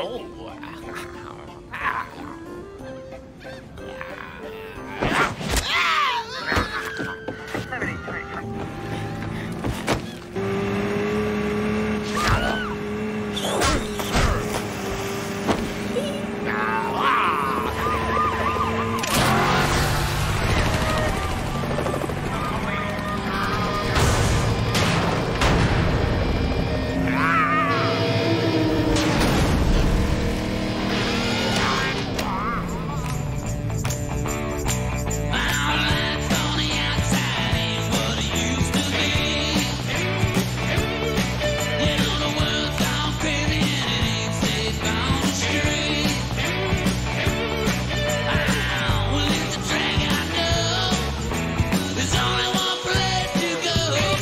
Oh.